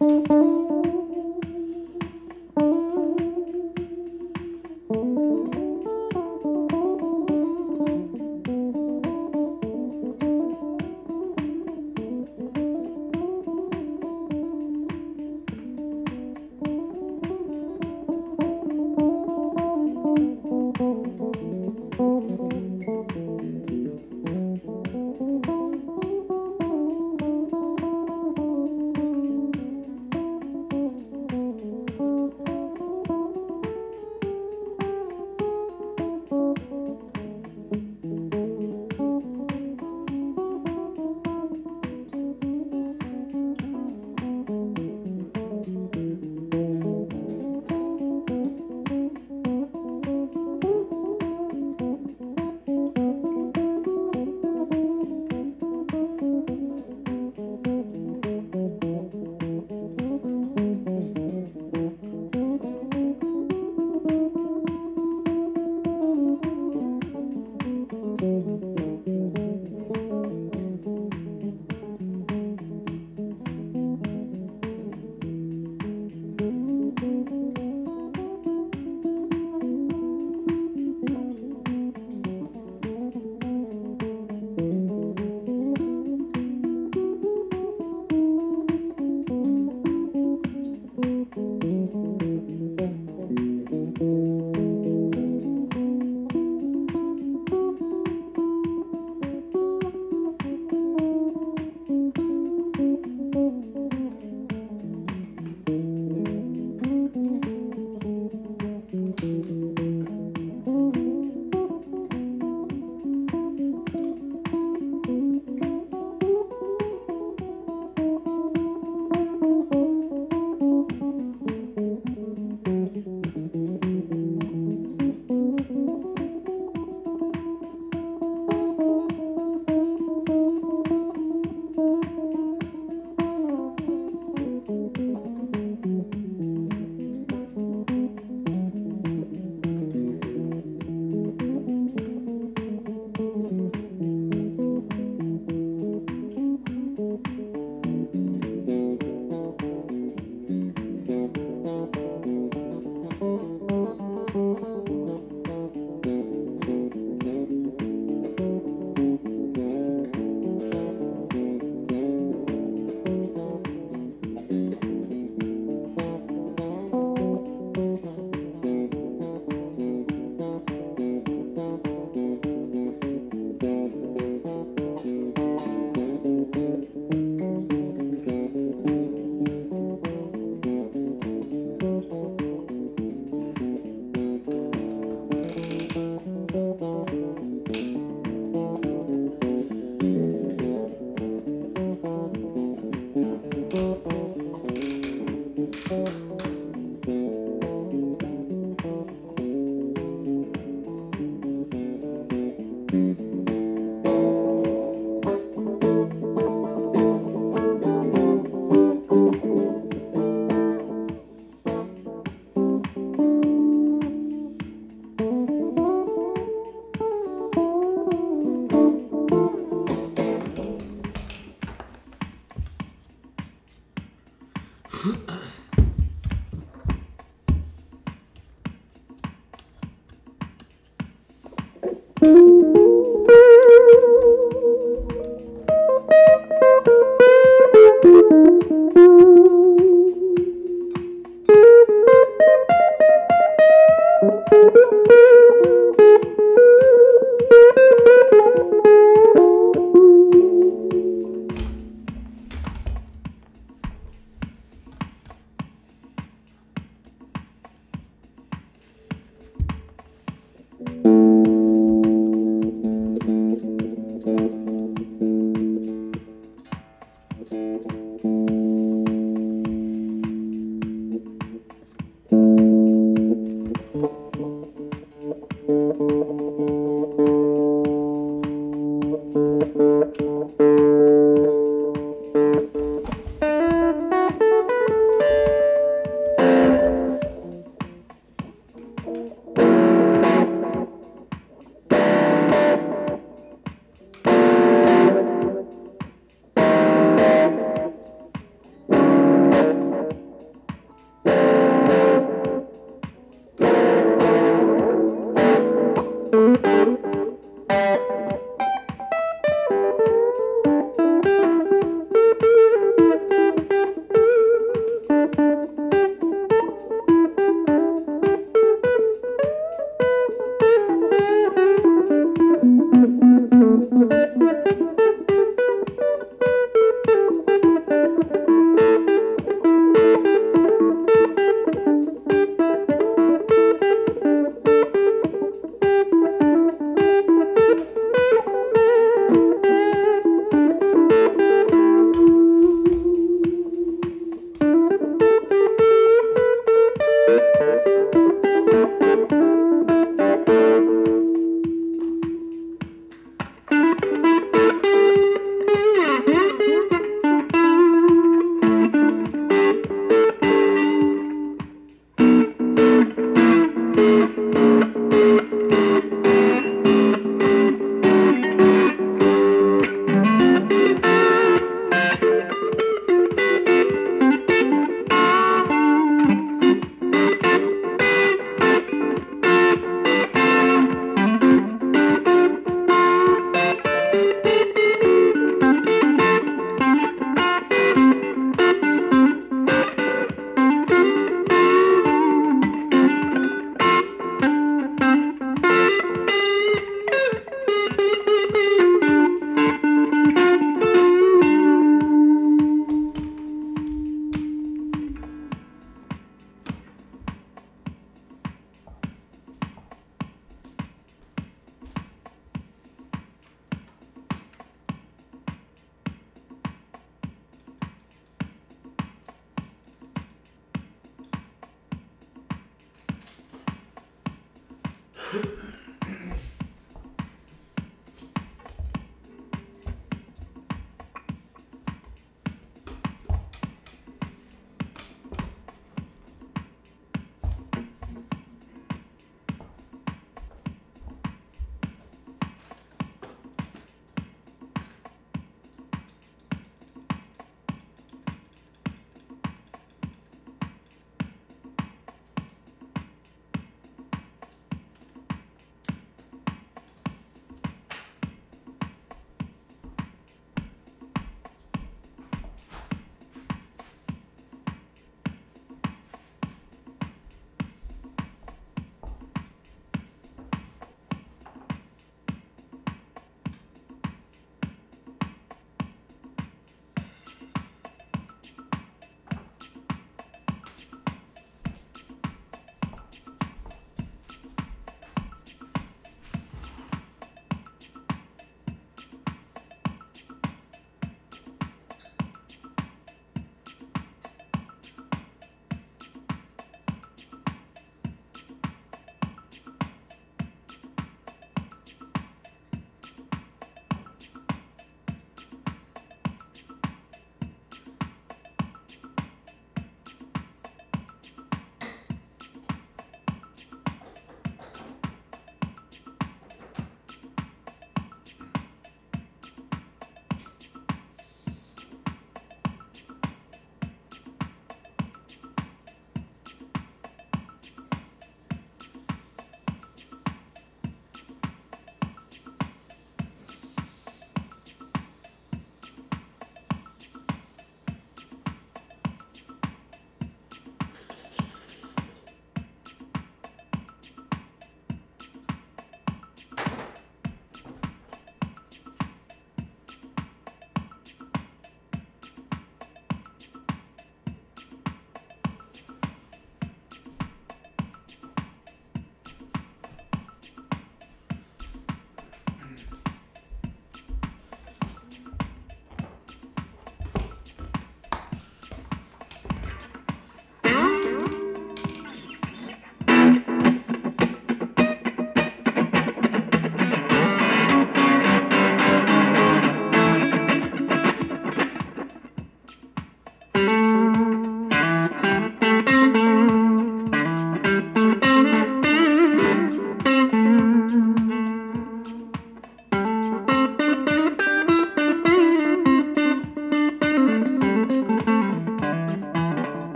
Música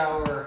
Six-hour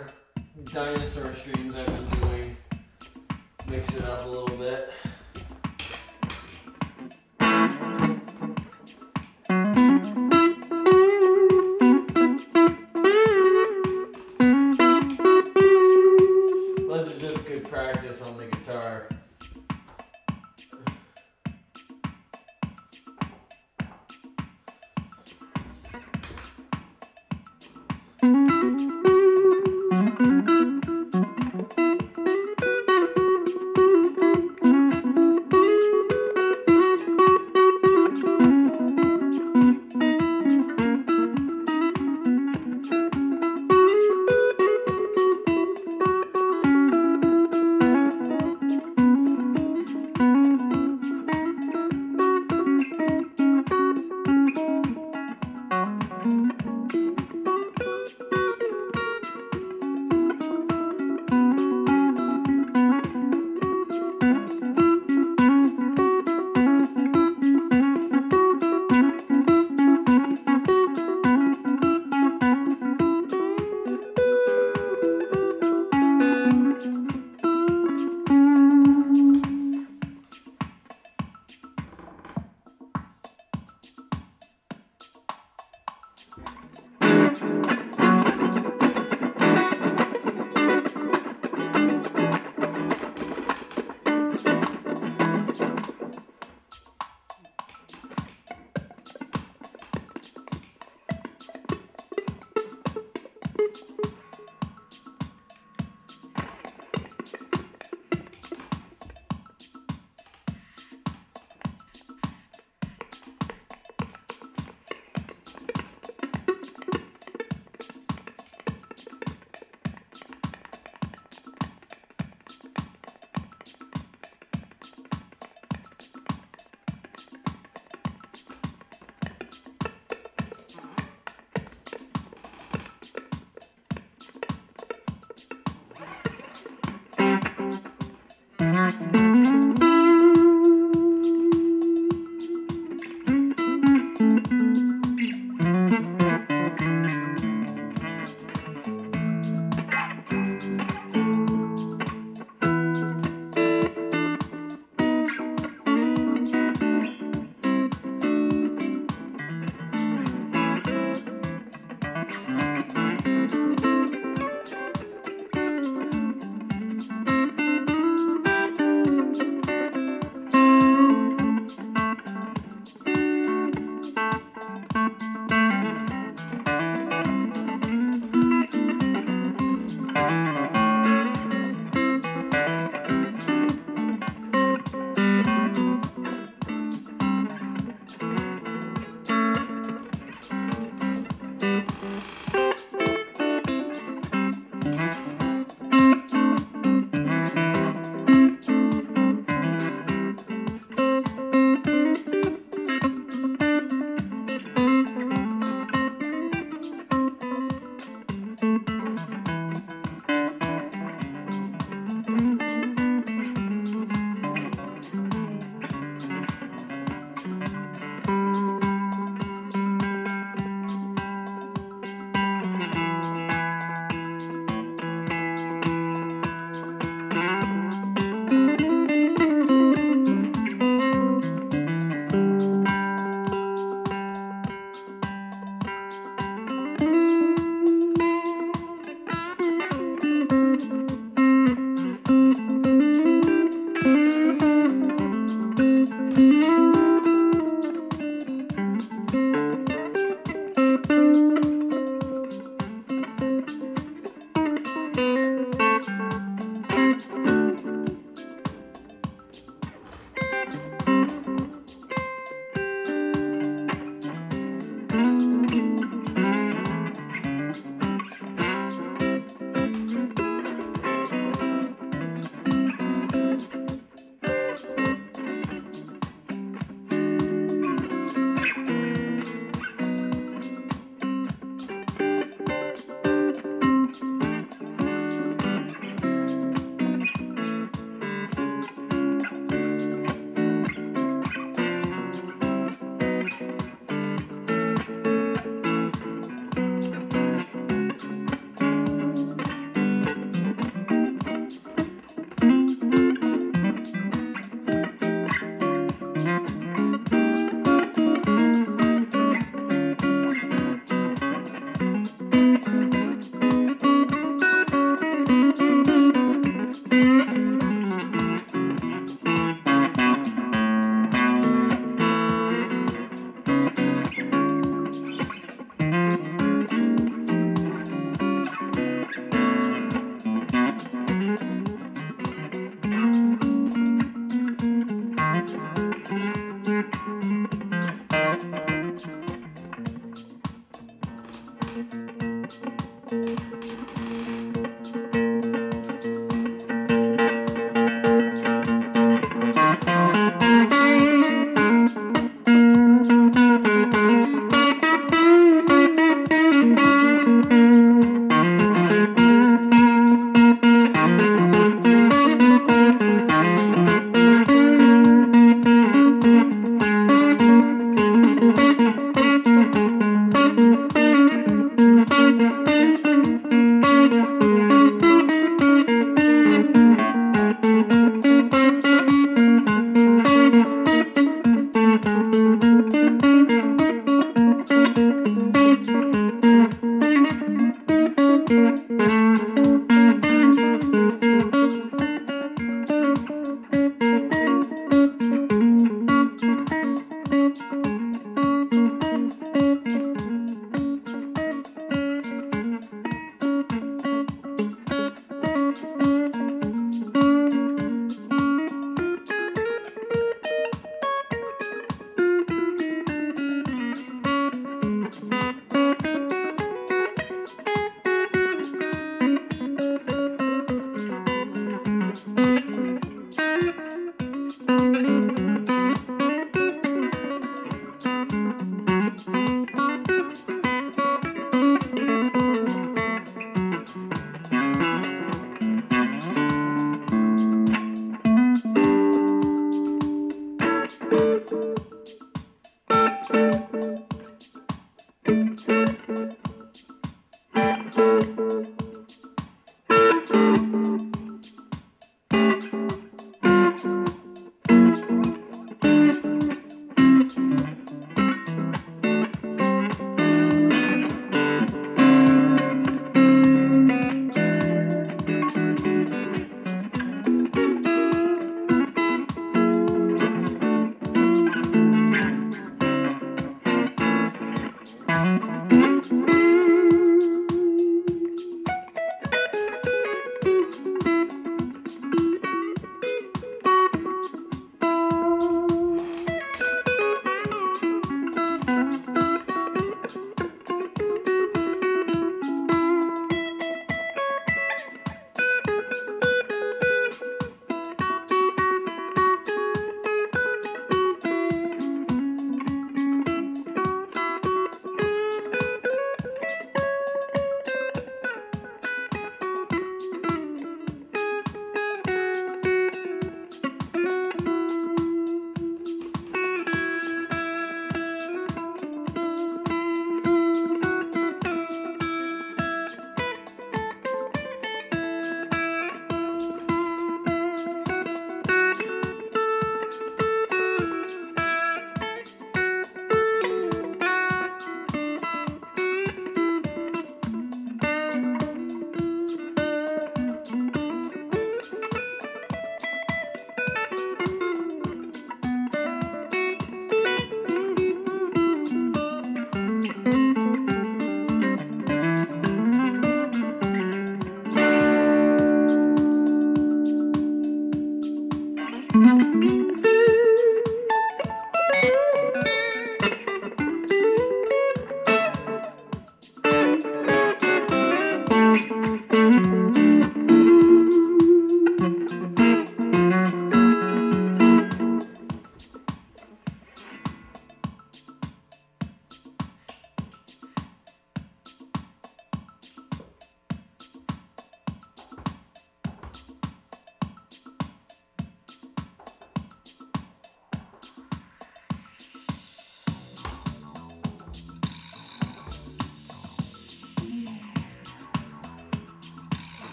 Mm-hmm.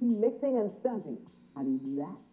Mixing and stunting. How do you do that?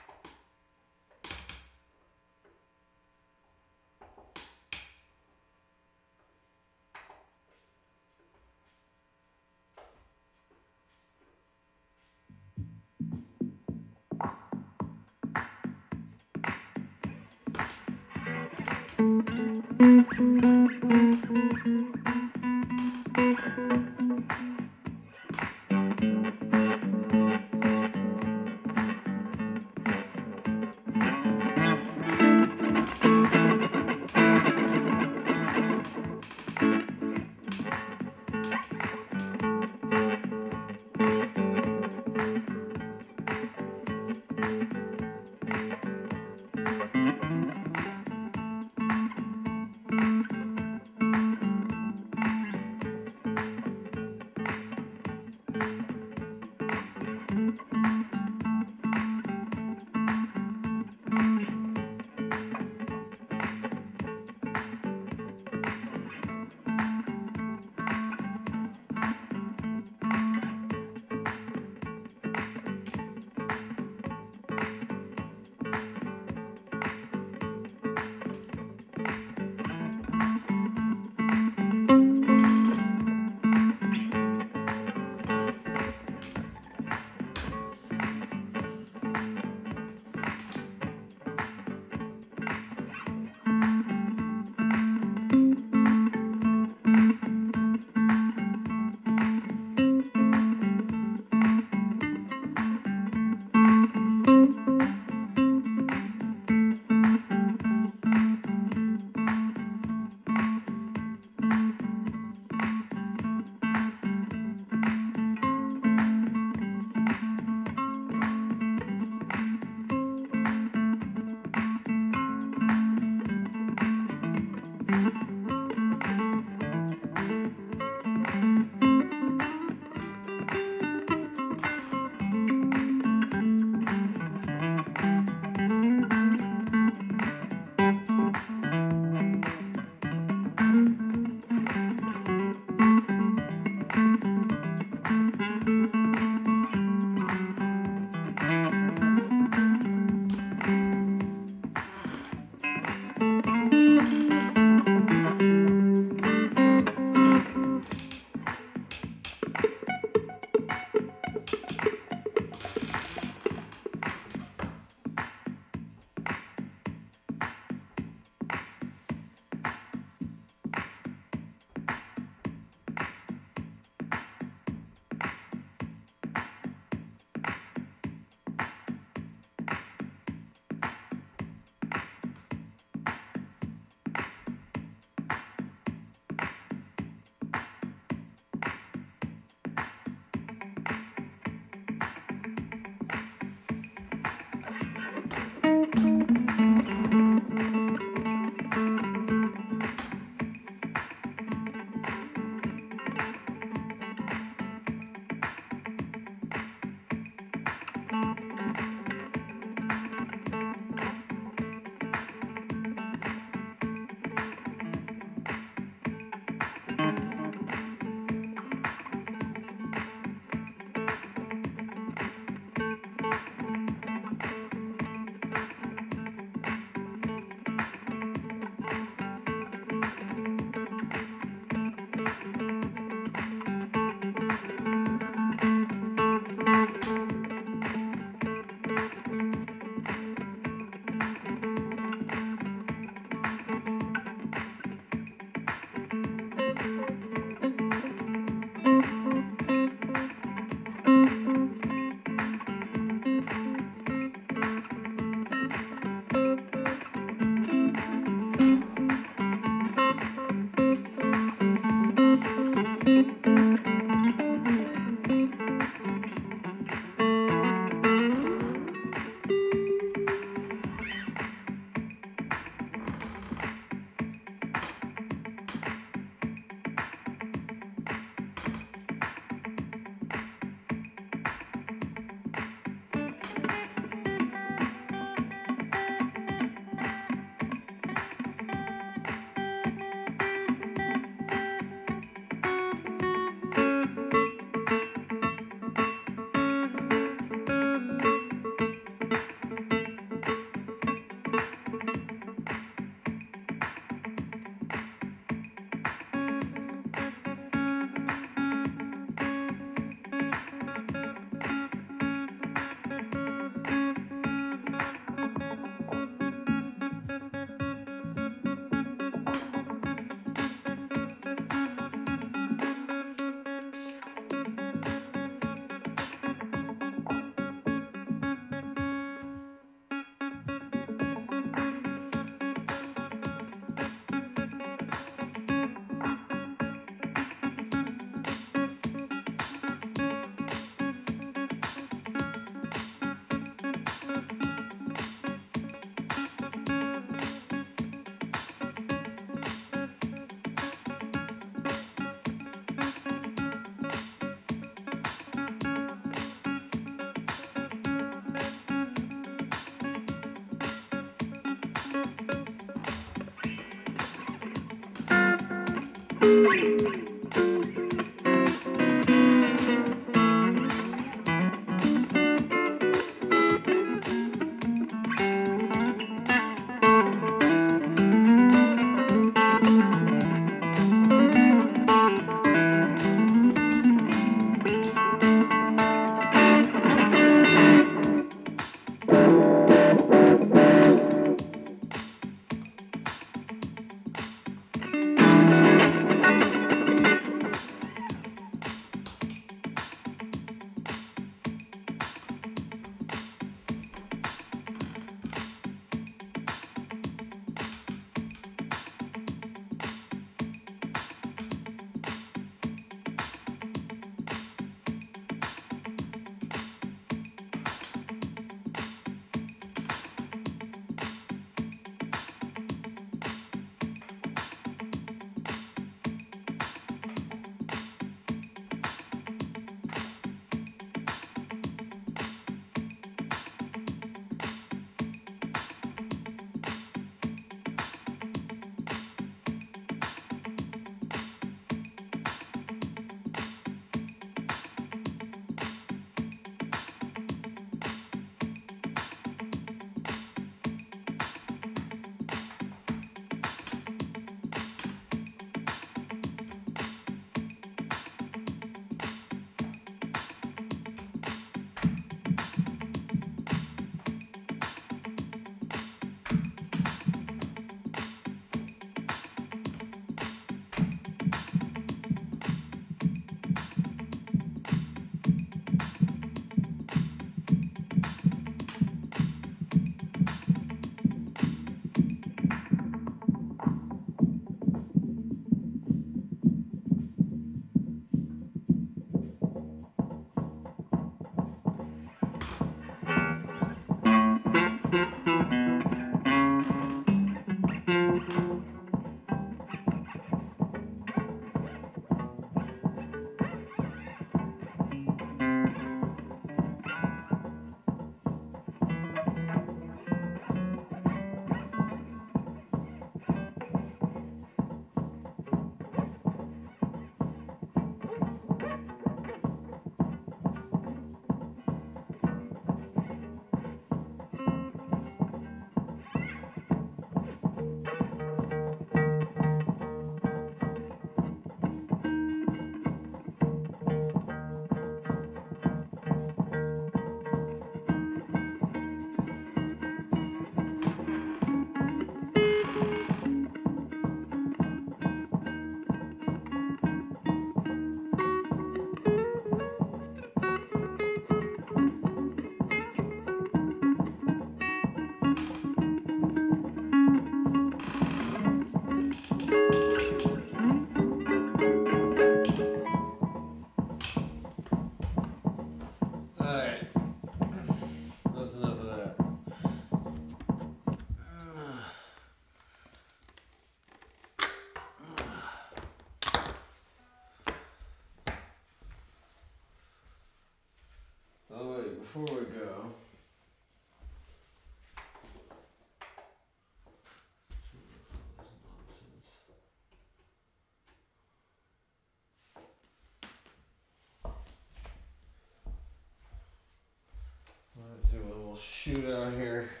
Little shootout here.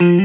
I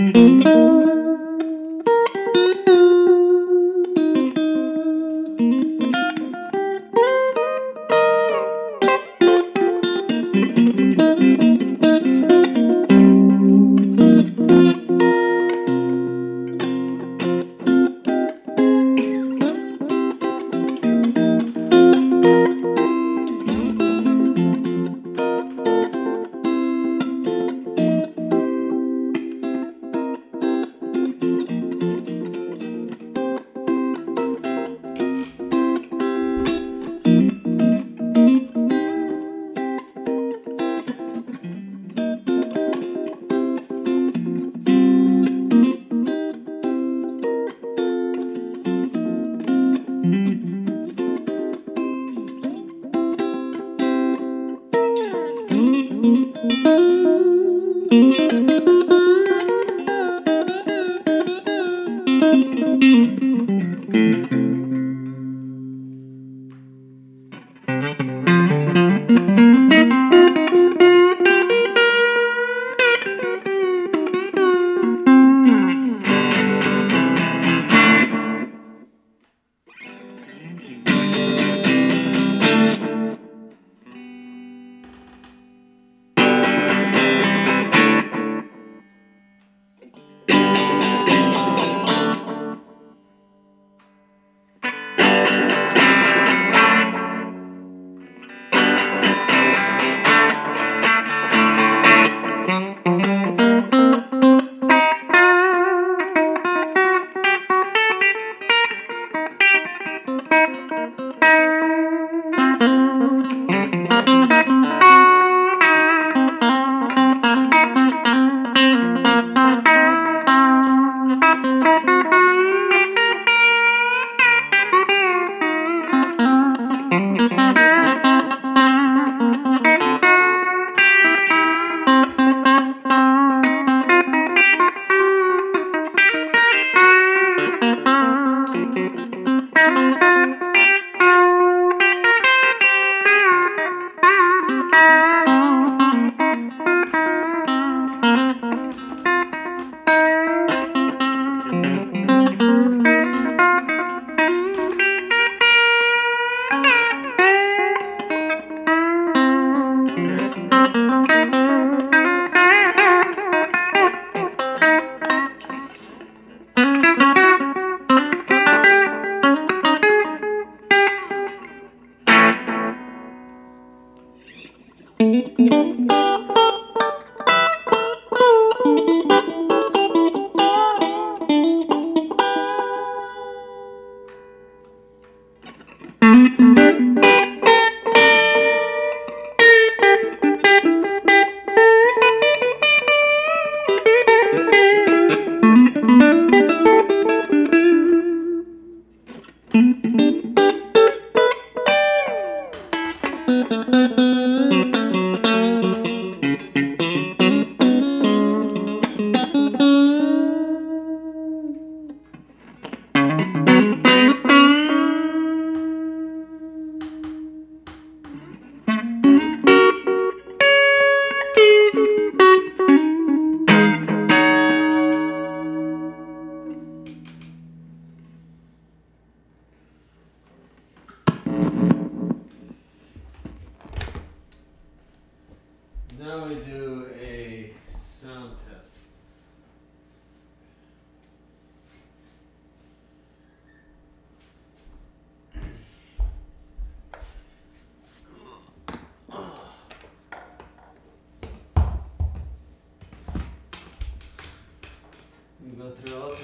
We go through all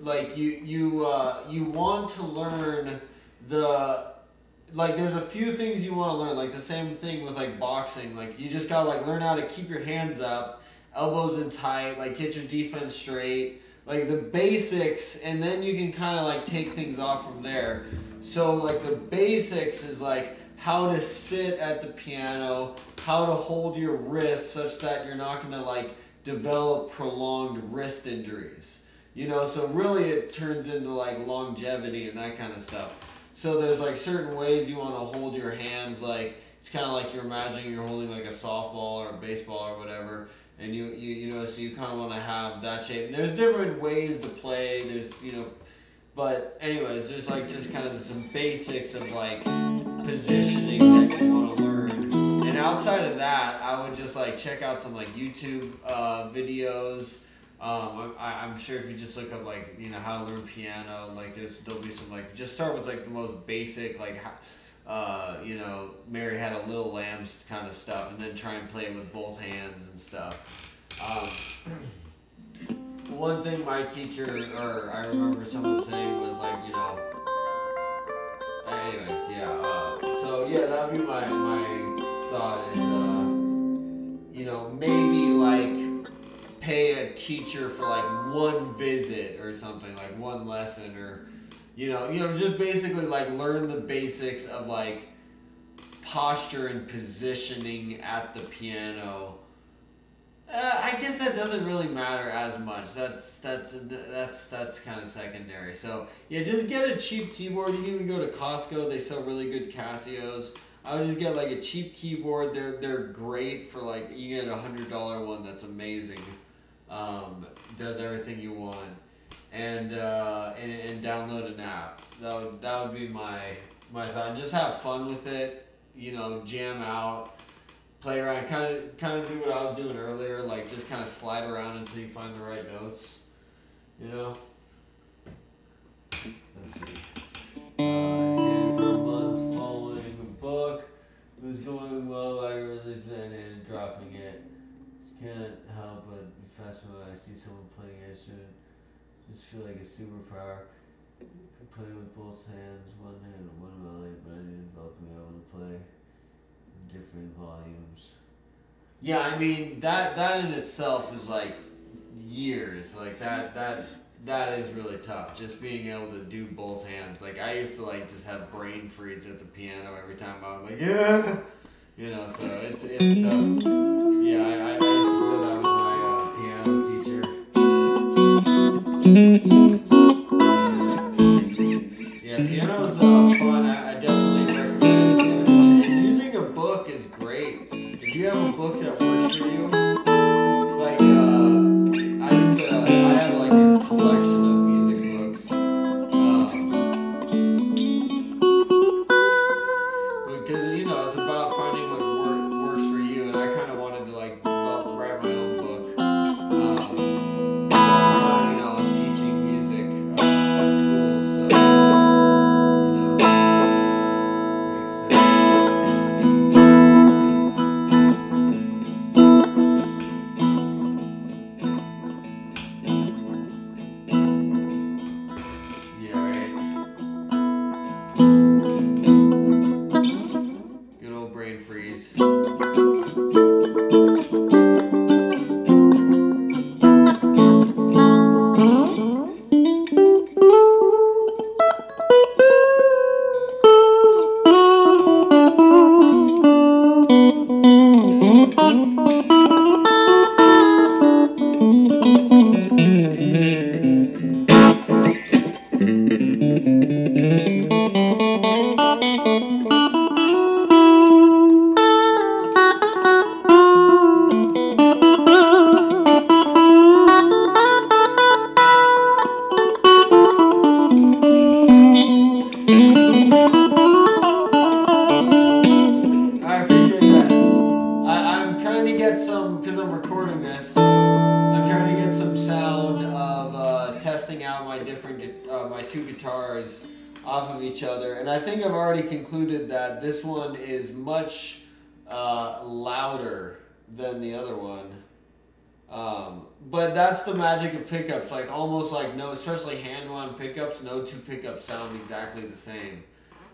like you you uh, you want to learn the like there's a few things you want to learn. Like the same thing with like boxing. Like you just gotta like learn how to keep your hands up, elbows in tight, like get your defense straight. Like the basics, and then you can kind of like take things off from there. So like the basics is like how to sit at the piano, how to hold your wrist such that you're not going to like develop prolonged wrist injuries. You know, so really it turns into like longevity and that kind of stuff. So there's like certain ways you want to hold your hands like it's kind of like you're imagining you're holding like a softball or a baseball or whatever and you you, you know so you kind of want to have that shape and there's different ways to play there's you know but anyways there's like just kind of some basics of like positioning that you want to learn. And outside of that, I would just like check out some like YouTube uh, videos. Um, I, I'm sure if you just look up like you know how to learn piano, like there's there'll be some like just start with like the most basic like uh, you know Mary had a little lambs kind of stuff, and then try and play with both hands and stuff. Um, one thing my teacher or I remember someone saying was like you know anyways, yeah. Uh, so yeah, that'd be my my thought is, uh, you know, maybe like pay a teacher for like one visit or something, like one lesson, or you know, you know, just basically like learn the basics of like posture and positioning at the piano. Uh, I guess that doesn't really matter as much. That's that's that's that's kind of secondary. So yeah, just get a cheap keyboard. You can even go to Costco. They sell really good Casios. I would just get like a cheap keyboard. They're they're great for like you get a hundred dollar one that's amazing. Um, does everything you want, and uh, and and download an app. That would that would be my my thought. Just have fun with it. You know, jam out play around, kind of kind of do what I was doing earlier, like just kind of slide around until you find the right notes. You know. Let's see. Uh, for a month following book. It was going well. I really planned on dropping it. Just can't help but fascinated I see someone playing an instrument. Just feel like a superpower. Could play with both hands, one hand and one melody, but I didn't develop me able to play different volumes. Yeah, I mean that that in itself is like years. Like that that that is really tough. Just being able to do both hands. Like I used to like just have brain freeze at the piano every time I was like yeah, you know. So it's it's tough. Yeah, I, I, I used to feel that Yeah, piano's uh, fun. I, I definitely recommend. And, and using a book is great. If you have a book that two guitars off of each other, and I think I've already concluded that this one is much uh, louder than the other one. Um, but that's the magic of pickups. Like almost like no, especially hand-wound pickups. No two pickups sound exactly the same.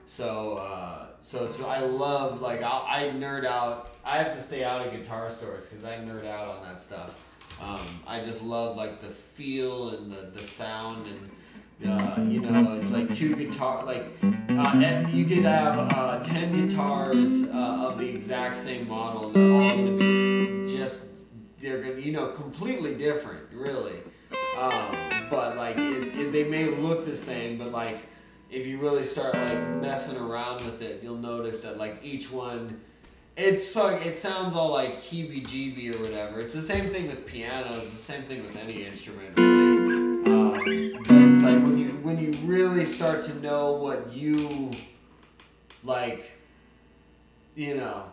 So uh, so so I love like I'll, I nerd out. I have to stay out of guitar stores because I nerd out on that stuff. Um, I just love like the feel and the, the sound and uh, you know it's like two guitar like uh, you could have uh, ten guitars uh, of the exact same model. They're all gonna be just they're gonna you know completely different really. Um, but like it, it, they may look the same, but like if you really start like messing around with it, you'll notice that like each one, it's fuck. It sounds all like heebie-jeebie or whatever. It's the same thing with pianos. The same thing with any instrument, really. When you really start to know what you like, you know.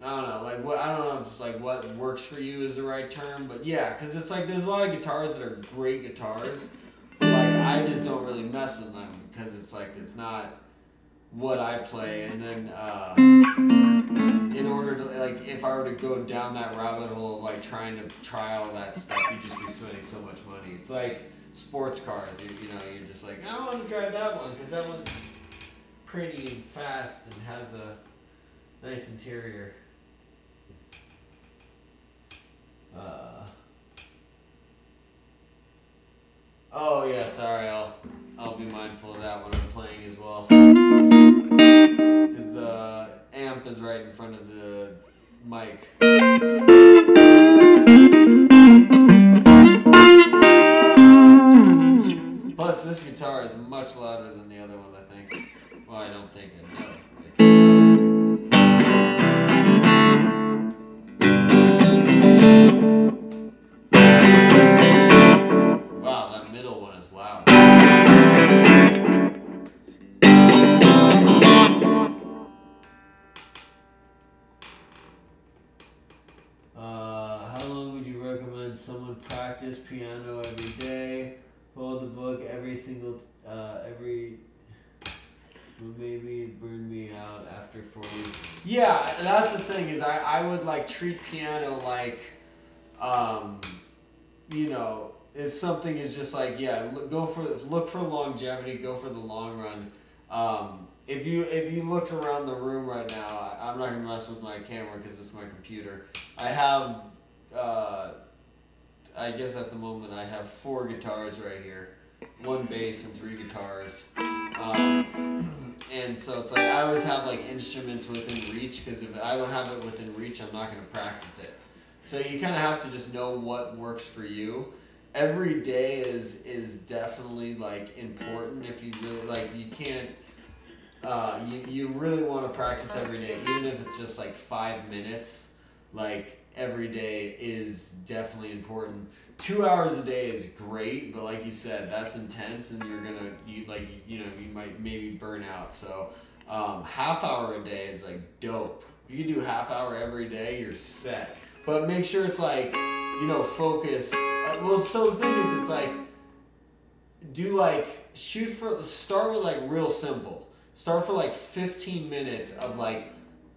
I don't know, like what I don't know if like what works for you is the right term, but yeah, because it's like there's a lot of guitars that are great guitars, but like I just don't really mess with them because it's like it's not what I play, and then uh, in order to like if I were to go down that rabbit hole of like trying to try all that stuff, you'd just be spending so much money. It's like sports cars, you, you know, you're just like I want to drive that one because that one's pretty and fast and has a nice interior. Uh, oh yeah, sorry. I'll I'll be mindful of that when I'm playing as well. Because the amp is right in front of the mic. Plus, this guitar is much louder than the other one. I think. Well, I don't think I know. Treat piano like, um, you know, if something is just like yeah, look, go for look for longevity, go for the long run. Um, if you if you looked around the room right now, I, I'm not gonna mess with my camera because it's my computer. I have, uh, I guess at the moment I have four guitars right here, one bass and three guitars. Um, and so it's like I always have like instruments within reach because if I don't have it within reach, I'm not gonna practice it. So you kind of have to just know what works for you. Every day is is definitely like important if you really like you can't uh, you, you really want to practice every day even if it's just like five minutes like every day is definitely important two hours a day is great but like you said that's intense and you're gonna you like you know you might maybe burn out. So um, half hour a day is like dope. You can do half hour every day you're set. But make sure it's like you know focused. Uh, well so the thing is it's like do like shoot for start with like real simple. Start for like 15 minutes of like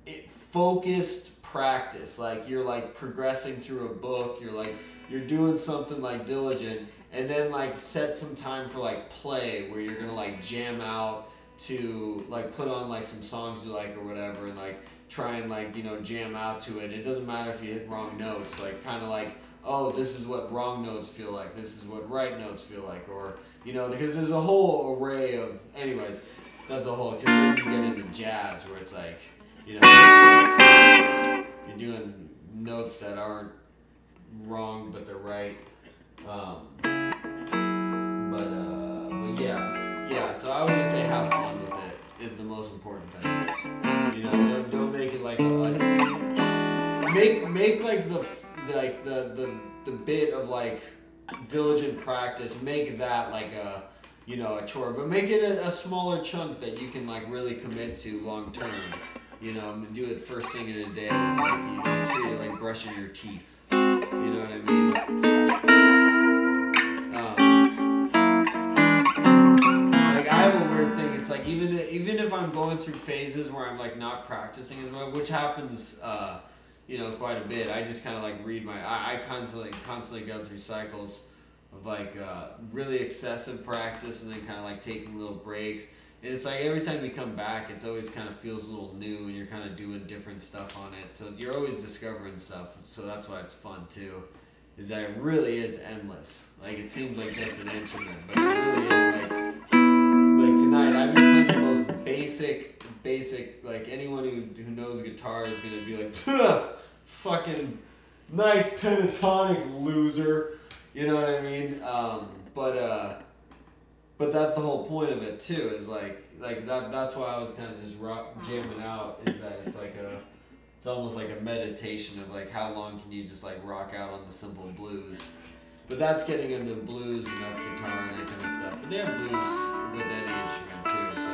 it, focused practice. Like you're like progressing through a book you're like you're doing something like diligent and then like set some time for like play where you're gonna like jam out to like put on like some songs you like or whatever and like try and like you know jam out to it. It doesn't matter if you hit wrong notes like kind of like oh this is what wrong notes feel like this is what right notes feel like or you know because there's a whole array of anyways that's a whole because then you get into jazz where it's like you know you're doing notes that aren't wrong but they're right. Um, but uh, but yeah yeah so I would just say have fun with it is the most important thing. You know don't, don't make it like a like make make like the like the the the bit of like diligent practice make that like a you know a chore but make it a, a smaller chunk that you can like really commit to long term. You know do it first thing in a day. It's like you, you treat it like brushing your teeth you know what I mean? Um, like I have a weird thing. It's like even even if I'm going through phases where I'm like not practicing as well, which happens. Uh, you know, quite a bit. I just kind of like read my. I, I constantly, constantly go through cycles of like uh, really excessive practice and then kind of like taking little breaks it's like every time you come back, it's always kind of feels a little new, and you're kind of doing different stuff on it. So you're always discovering stuff. So that's why it's fun too. Is that it really is endless. Like it seems like just an instrument, but it really is like like tonight I've been playing the most basic basic like anyone who, who knows guitar is gonna be like fucking nice pentatonics loser you know what I mean um, but uh but that's the whole point of it too is like like that that's why I was kind of just rock jamming out is that it's like a it's almost like a meditation of like how long can you just like rock out on the simple blues but that's getting into blues and that's guitar and that kind of stuff. But they have blues with any instrument too, so.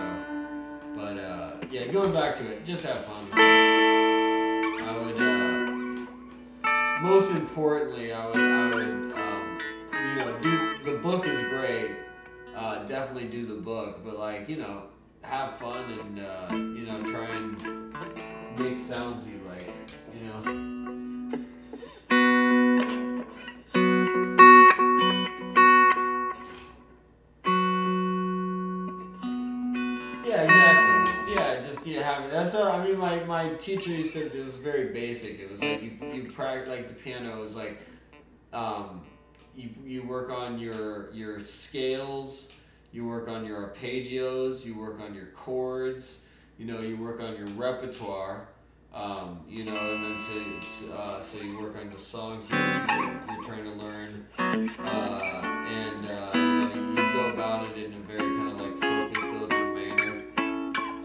But uh, yeah, going back to it, just have fun. I would. Uh, most importantly, I would. I would. Um, you know, do the book is great. Uh, definitely do the book, but like you know, have fun and uh, you know try and make sounds you like. You know. Yeah, exactly. Yeah, just yeah, have That's what I mean. My my teacher used to. It was very basic. It was like you you practice like the piano was like, um, you you work on your your scales, you work on your arpeggios, you work on your chords. You know, you work on your repertoire. Um, you know, and then so uh, so you work on the songs you're, you're, you're trying to learn, uh, and uh, you know you go about it in a very kind of like focused, diligent manner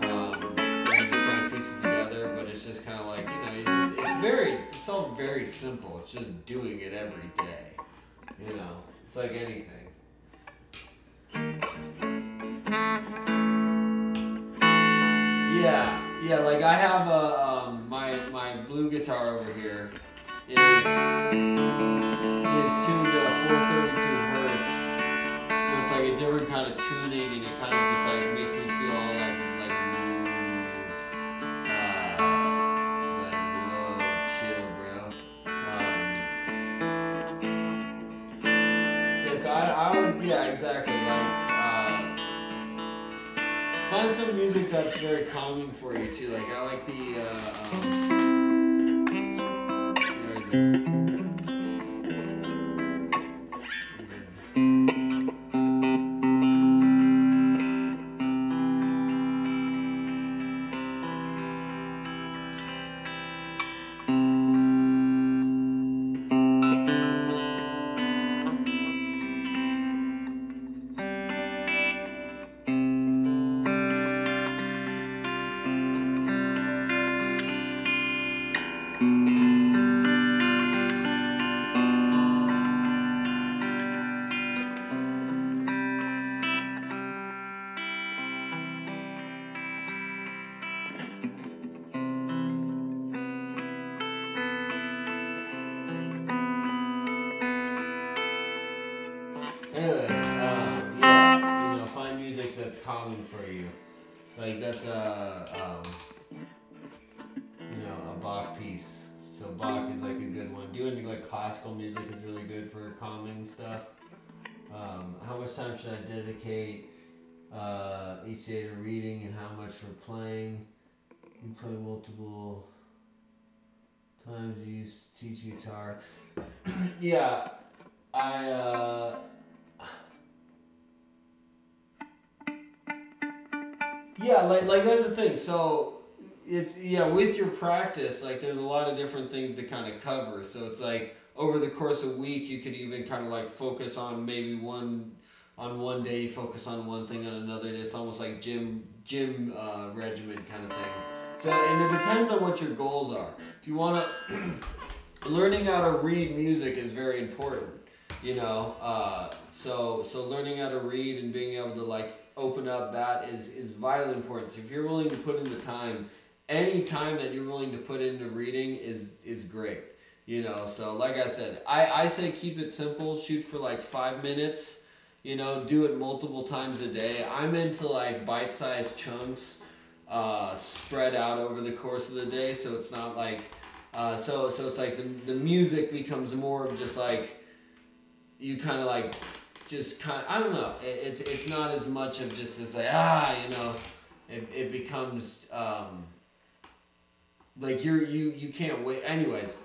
um, and just kind of piece it together. But it's just kind of like you know, it's, just, it's very, it's all very simple. It's just doing it every day. You know, it's like anything. Yeah, yeah. Like I have a um, my my blue guitar over here is is tuned to 432 hertz. So it's like a different kind of tuning, and it kind of just like yes, I I would yeah exactly like. Uh, Find some music that's very calming for you too. Like I like the. Uh, um, So it's yeah, with your practice, like there's a lot of different things to kind of cover. So it's like over the course of a week, you could even kind of like focus on maybe one on one day, focus on one thing on another day. It's almost like gym gym uh, regimen kind of thing. So and it depends on what your goals are. If you want to learning how to read music is very important. You know, uh, so so learning how to read and being able to like open up that is is vitally important. So if you're willing to put in the time, any time that you're willing to put into reading is is great. You know, so like I said, I, I say keep it simple, shoot for like five minutes, You know, do it multiple times a day. I'm into like bite-sized chunks, uh, spread out over the course of the day, so it's not like, uh, so so it's like the the music becomes more of just like, you kind of like, just kind. I don't know. It, it's it's not as much of just this like ah, you know, it it becomes um. Like you're you you can't wait. Anyways,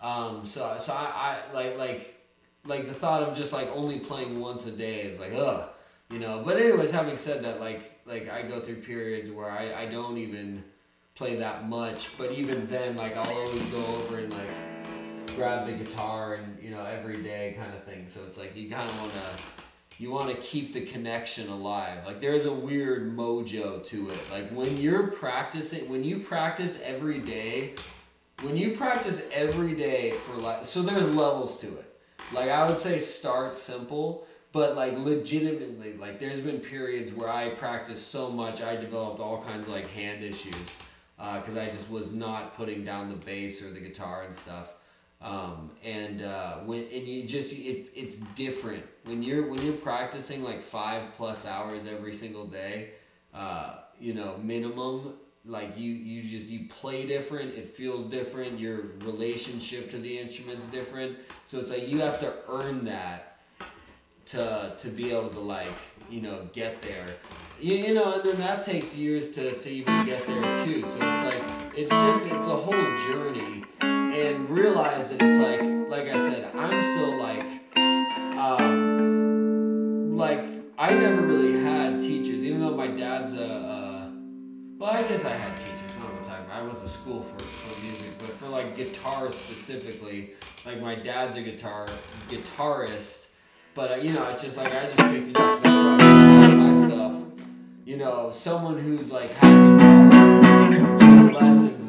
um. So so I I like like like the thought of just like only playing once a day is like ugh, you know. But anyways, having said that, like like I go through periods where I I don't even play that much, but even then, like I'll always go over and like grab the guitar and you know every day kind of thing. So it's like you kind of want to you want to keep the connection alive. Like there's a weird mojo to it. Like when you're practicing, when you practice every day, when you practice every day for like, so there's levels to it. Like I would say start simple, but like legitimately, like there's been periods where I practiced so much, I developed all kinds of like hand issues uh, because I just was not putting down the bass or the guitar and stuff. Um, and uh, when and you just it, it's different when you're when you're practicing like five plus hours every single day. Uh, you know, minimum. Like you, you just you play different. It feels different. Your relationship to the instrument's different. So it's like you have to earn that to to be able to like you know get there. You, you know, and then that takes years to, to even get there too. So it's like it's just it's a whole journey and realize that it's like like I said, I'm still like um like I never really had teachers, even though my dad's a, well, I guess I had teachers. I went to school for, for music, but for like guitar specifically, like my dad's a guitar guitarist, but uh, you know, it's just like I just picked it up. So stuff. You know, someone who's like had guitar lessons,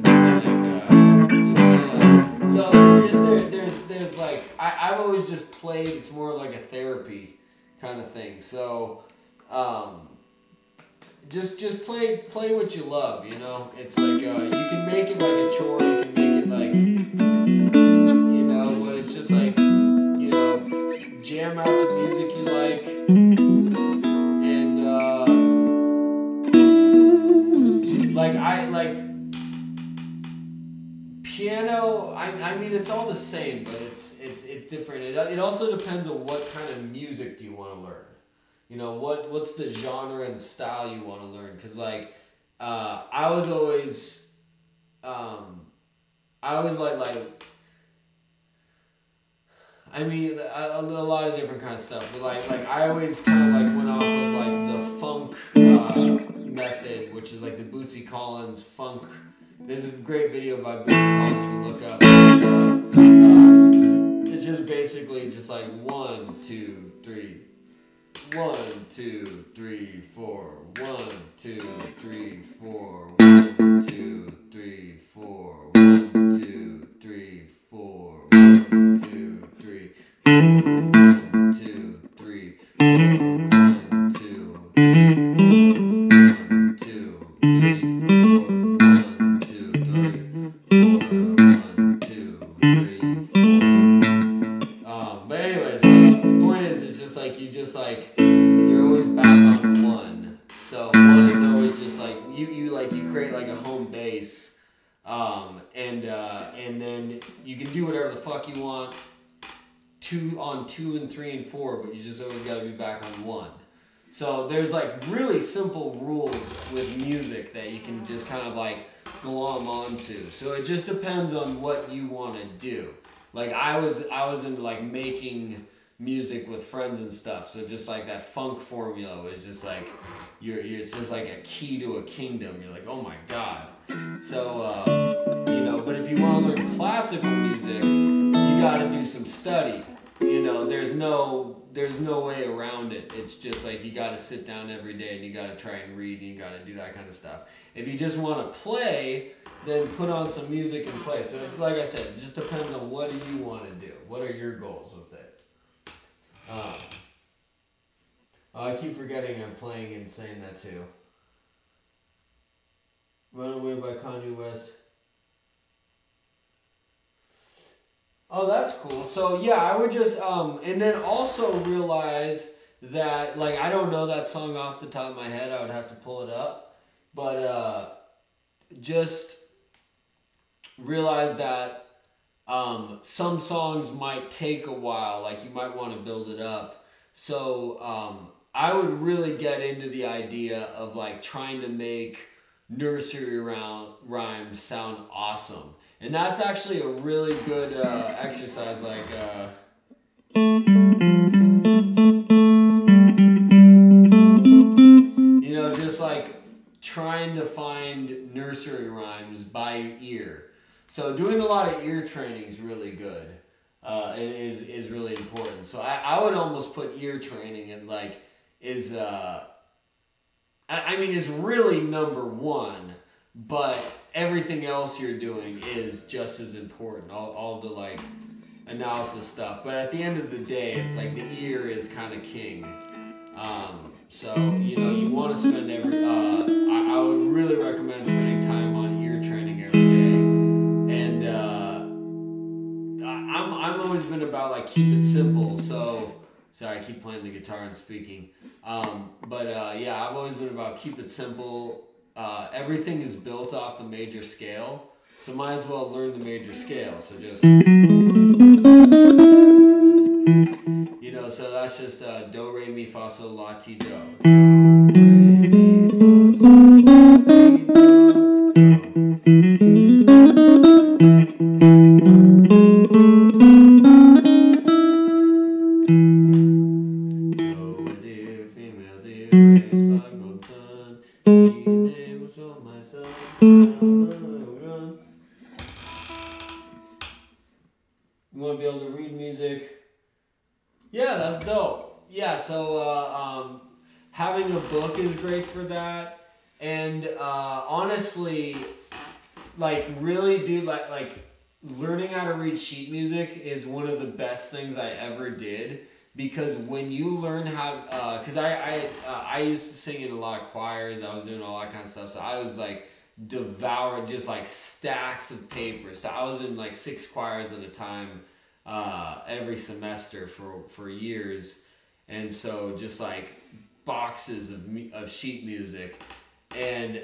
I've always just played. It's more like a therapy kind of thing. So. Um, just just play play what you love you know it's like uh, you can make it like a chore you can make it like you know but it's just like you know jam out to music you like and uh, like i like piano I, I mean it's all the same but it's it's it's different. It, it also depends on what kind of music do you want to learn. You know what what's the genre and style you want to learn? Because like uh, i was always um, i always like like i mean a, a lot of different kind of stuff but like like i always kind of like went off of like the funk uh, method which is like the bootsy collins funk there's a great video by bootsy collins you can look up it's, uh, um, it's just basically just like one two three one, two, three, four. One, two, three, four. One, two, three, four. One, two, three, four. One, two, three. One, fuck you want. Two on two and three and four, but you just always got to be back on one. So there's like really simple rules with music that you can just kind of like glom onto. So it just depends on what you want to do. Like I was I was into like making music with friends and stuff. So just like that funk formula was just like you're, you're it's just like a key to a kingdom. You're like, oh my god. So uh, you know, but if you want to learn classical music, you got to do some study. You know, there's no there's no way around it. It's just like you got to sit down every day and you got to try and read and you got to do that kind of stuff. If you just want to play, then put on some music and play. So like I said, it just depends on what do you want to do. What are your goals with it? Um, oh, I keep forgetting I'm playing and saying that too. Runaway by Kanye West. Oh, that's cool. So yeah, I would just um, and then also realize that like I don't know that song off the top of my head. I would have to pull it up, but uh, just realize that um, some songs might take a while. Like you might want to build it up. So um, I would really get into the idea of like trying to make nursery rhymes sound awesome, and that's actually a really good uh, exercise. Like. Uh, you know, just like trying to find nursery rhymes by ear. So doing a lot of ear training is really good. Uh, is is really important. So I, I would almost put ear training and like is uh I, I mean is really number one, but everything else you're doing is just as important. All, all the like analysis stuff. But at the end of the day, it's like the ear is kind of king. Um, so you know you want to spend every. Uh, I, I would really recommend spending time on ear training every day, and uh, I, I'm I'm always been about like keep it simple. So sorry, I keep playing the guitar and speaking. Um, but uh, yeah, I've always been about keep it simple. Uh, everything is built off the major scale, so might as well learn the major scale. So just you know, so that's just uh, do re mi fa sol la ti do. Like like learning how to read sheet music is one of the best things I ever did because when you learn how, because I I uh, I used to sing in a lot of choirs, I was doing all that kind of stuff, so I was like devoured just like stacks of paper. So I was in like six choirs at a time uh, every semester for for years, and so just like boxes of of sheet music, and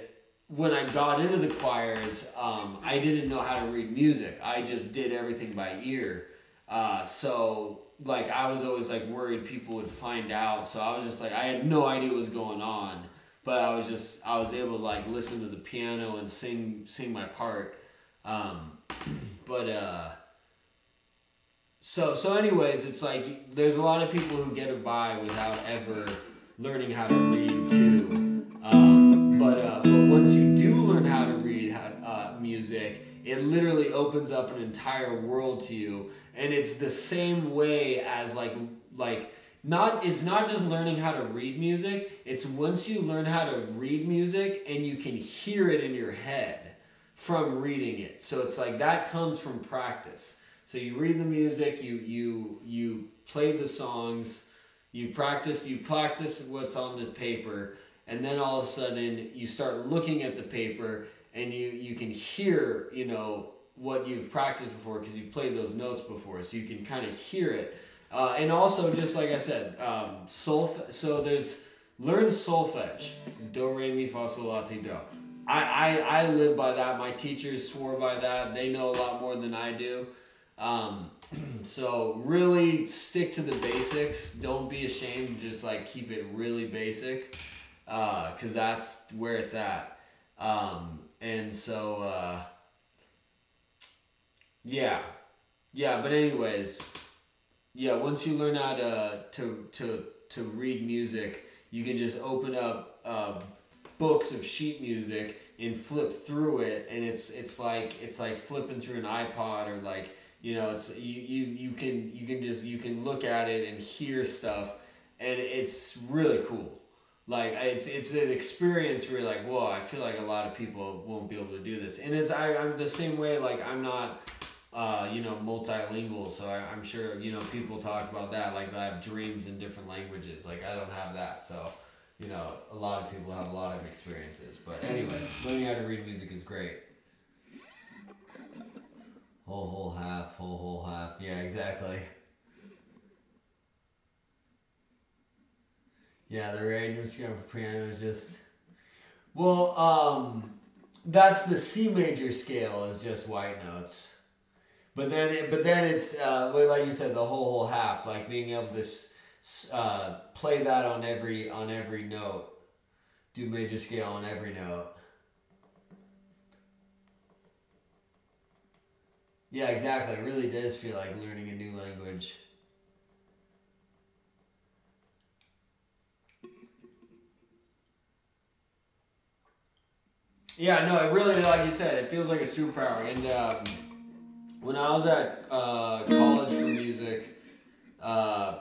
when I got into the choirs, um, I didn't know how to read music. I just did everything by ear. Uh, so like I was always like worried people would find out. So I was just like I had no idea what was going on, but I was just I was able to like listen to the piano and sing sing my part. Um, but uh, so so anyways, it's like there's a lot of people who get by without ever learning how to read too. Um, but uh, music, it literally opens up an entire world to you, and it's the same way as like like not it's not just learning how to read music. It's once you learn how to read music and you can hear it in your head from reading it. So it's like that comes from practice. So you read the music, you you you play the songs, you practice you practice what's on the paper, and then all of a sudden you start looking at the paper and you you can hear you know what you've practiced before because you've played those notes before, so you can kind of hear it. Uh, and also, just like I said, um, solf. So there's learn solfege, do re mi fa sol la ti do. I, I I live by that. My teachers swore by that. They know a lot more than I do. Um, so really stick to the basics. Don't be ashamed. Just like keep it really basic, because that's where it's at. Um, and so uh, yeah, yeah. But anyways, yeah. Once you learn how to to to to read music, you can just open up uh, books of sheet music and flip through it, and it's it's like it's like flipping through an iPod or like you know it's you you you can you can just you can look at it and hear stuff, and it's really cool. Like it's it's an experience where you're like, whoa, I feel like a lot of people won't be able to do this, and it's I I'm the same way. Like I'm not uh, you know, multilingual. So I, I'm sure, you know, people talk about that, like I have dreams in different languages. Like I don't have that. So, you know, a lot of people have a lot of experiences. But anyways, learning how to read music is great. Whole, whole, half, whole, whole, half. Yeah, exactly. Yeah, the arrangement scale for piano is just. Well, um, that's the C major scale is just white notes, but then it, but then it's uh, like you said, the whole whole half, like being able to uh, play that on every on every note, do major scale on every note. Yeah, exactly. It really does feel like learning a new language. Yeah, no, it really, like you said, it feels like a superpower. And um, when I was at uh, college for music, uh,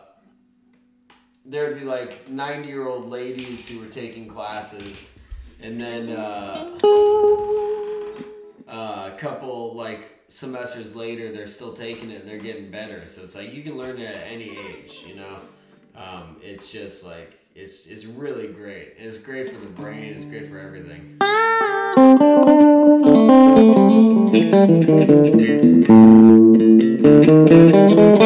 there'd be like 90 year old ladies who were taking classes, and then uh, uh, a couple like semesters later, they're still taking it and they're getting better. So it's like you can learn it at any age, you know. Um, it's just like it's it's really great. It's great for the brain. It's great for everything. Yeah,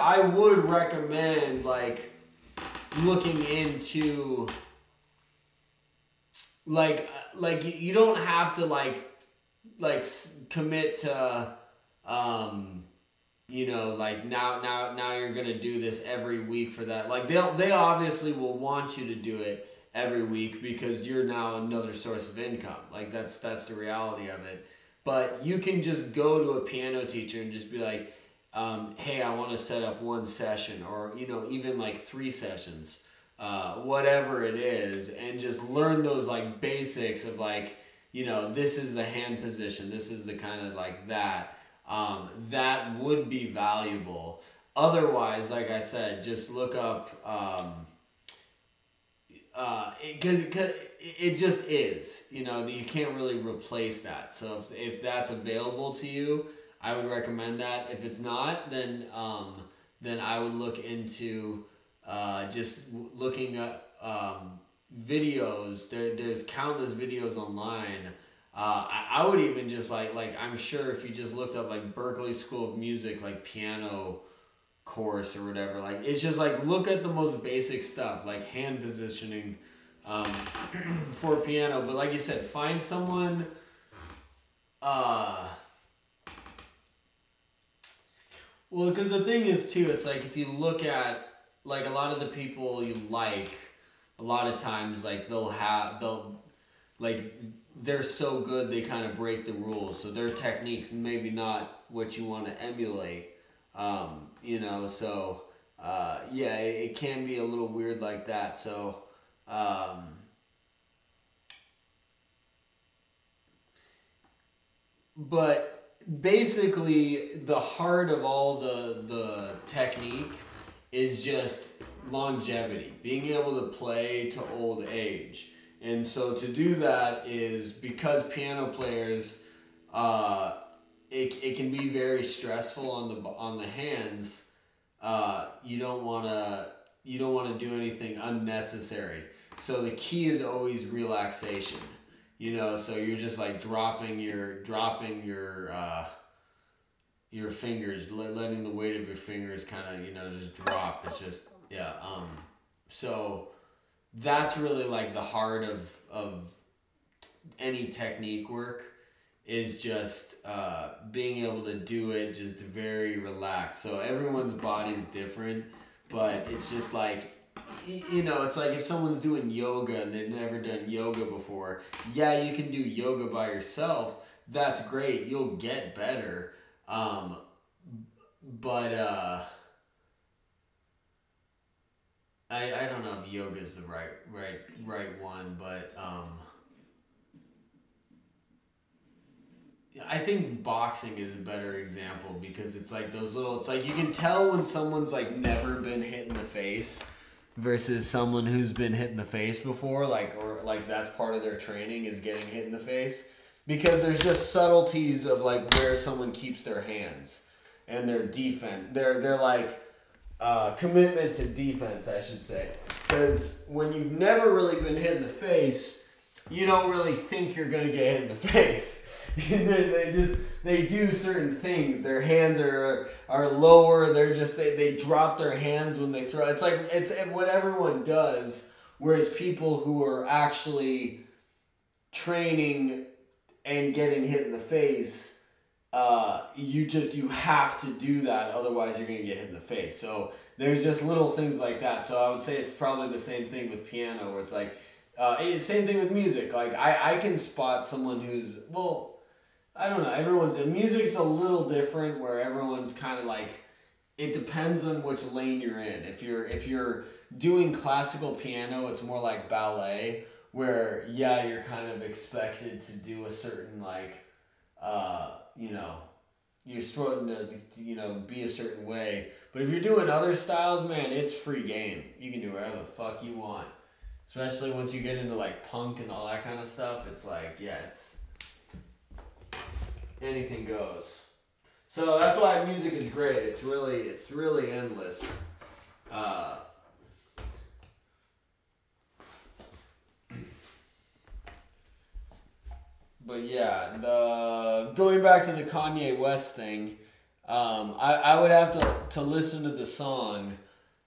I, would recommend like looking into like like you- you don't have to like like commit to um you know like now now now you're gonna do this every week for that. Like they'll they obviously will want you to do it every week because you're now another source of income. Like that's that's the reality of it. But you can just go to a piano teacher and just be like um, hey i want to set up one session or you know even like three sessions uh, whatever it is and just learn those like basics of like you know this is the hand position this is the kind of like that um, that would be valuable. Otherwise like i said just look up um, because it, it just is you know you can't really replace that. So if, if that's available to you i would recommend that if it's not then um, then i would look into uh, just looking at um, videos there, there's countless videos online uh, I, I would even just like like i'm sure if you just looked up like berklee school of music like piano course or whatever. Like it's just like look at the most basic stuff, like hand positioning um, for piano. But like you said, find someone. Uh, well, because the thing is too, it's like if you look at like a lot of the people you like, a lot of times like they'll have they'll like they're so good they kind of break the rules. So their techniques maybe not what you want to emulate. Um, you know, so uh, yeah, it, it can be a little weird like that. So um, but basically the heart of all the the technique is just longevity being able to play to old age. And so to do that is because piano players uh, it, it can be very stressful on the on the hands uh, you don't want to you don't want to do anything unnecessary. So the key is always relaxation you know so you're just like dropping your dropping your uh, your fingers letting the weight of your fingers kind of you know just drop. It's just yeah um so that's really like the heart of of any technique work is just uh, being able to do it just very relaxed. So everyone's body's different but it's just like you know, it's like if someone's doing yoga and they've never done yoga before, yeah, you can do yoga by yourself. That's great. You'll get better. Um, but uh, I I don't know if yoga is the right right right one, but um, I think boxing is a better example because it's like those little. It's like you can tell when someone's like never been hit in the face versus someone who's been hit in the face before, like or like that's part of their training is getting hit in the face because there's just subtleties of like where someone keeps their hands and their defense. They're they're like uh, commitment to defense, I should say, because when you've never really been hit in the face, you don't really think you're gonna get hit in the face. they, just they do certain things. Their hands are are lower. They're just they, they drop their hands when they throw. It's like it's what everyone does. Whereas people who are actually training and getting hit in the face, uh, you just you have to do that. Otherwise, you're gonna get hit in the face. So there's just little things like that. So I would say it's probably the same thing with piano, where it's like uh, same thing with music. Like I I can spot someone who's well. I don't know. Everyone's music's a little different where everyone's kind of like it depends on which lane you're in. If you're if you're doing classical piano, it's more like ballet where yeah, you're kind of expected to do a certain like uh, you know, you're supposed to you know be a certain way. But if you're doing other styles, man, it's free game. You can do whatever the fuck you want. Especially once you get into like punk and all that kind of stuff, it's like yeah, it's anything goes. So that's why music is great. It's really it's really endless. Uh, but yeah, the going back to the Kanye West thing, um, I, I would have to, to listen to the song,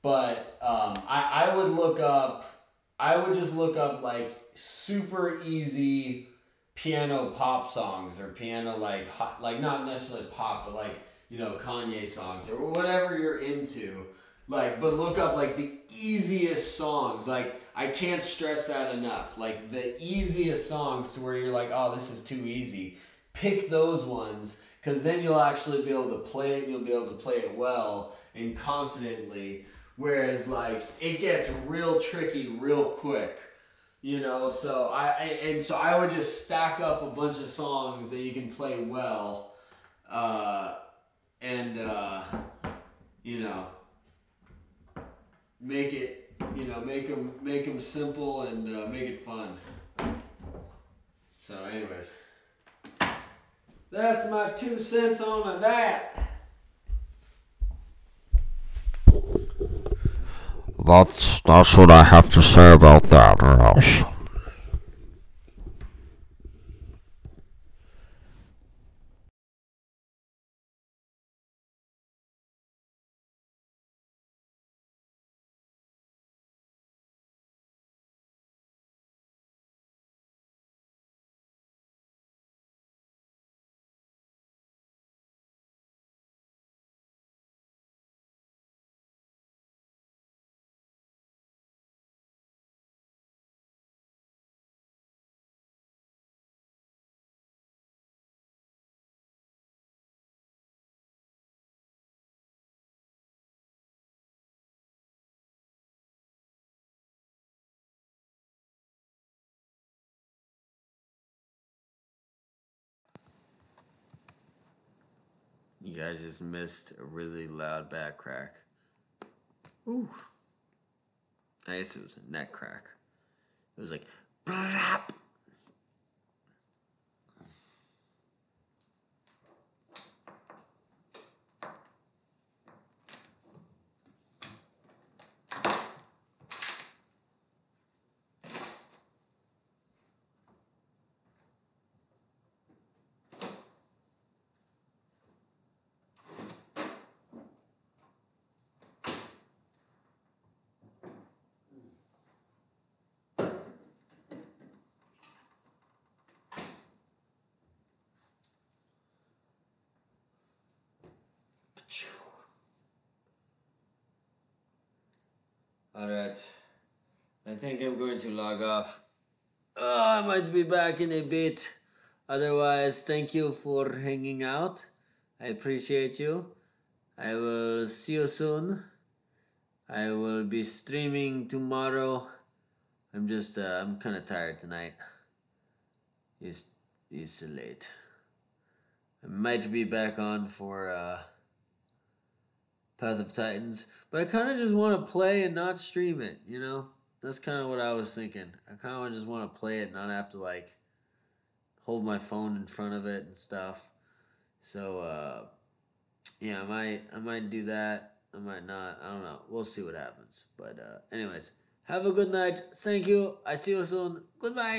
but um, I, I would look up I would just look up like super easy piano pop songs or piano like hot, like not necessarily pop but like you know Kanye songs or whatever you're into like but look up like the easiest songs. Like I can't stress that enough. Like the easiest songs to where you're like oh this is too easy. Pick those ones because then you'll actually be able to play it you'll be able to play it well and confidently. Whereas like it gets real tricky real quick you know so I, and so i would just stack up a bunch of songs that you can play well uh, and uh, you know make it you know make them make them simple and uh, make it fun. So anyways that's my two cents on that That's that's what I have to say about that. You guys just missed a really loud back crack. Ooh. I guess it was a neck crack. It was like, "Brap." Alright. I think I'm going to log off. Oh, I might be back in a bit. Otherwise, thank you for hanging out. I appreciate you. I will see you soon. I will be streaming tomorrow. I'm just uh, I'm kind of tired tonight. It's it's late. I might be back on for uh, Path of Titans, but I kind of just want to play and not stream it. You know, that's kind of what I was thinking. I kind of just want to play it, not have to like hold my phone in front of it and stuff. So uh, yeah, I might I might do that. I might not. I don't know. We'll see what happens. But uh, anyways, have a good night. Thank you. I see you soon. Goodbye.